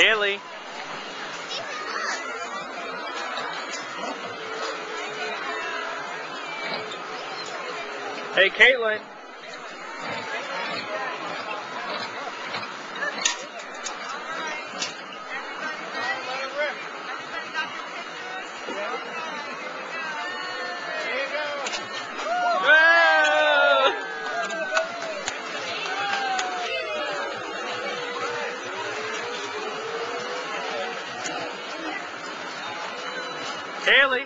Kaylee. Hey, Caitlin. Whoa! Haley.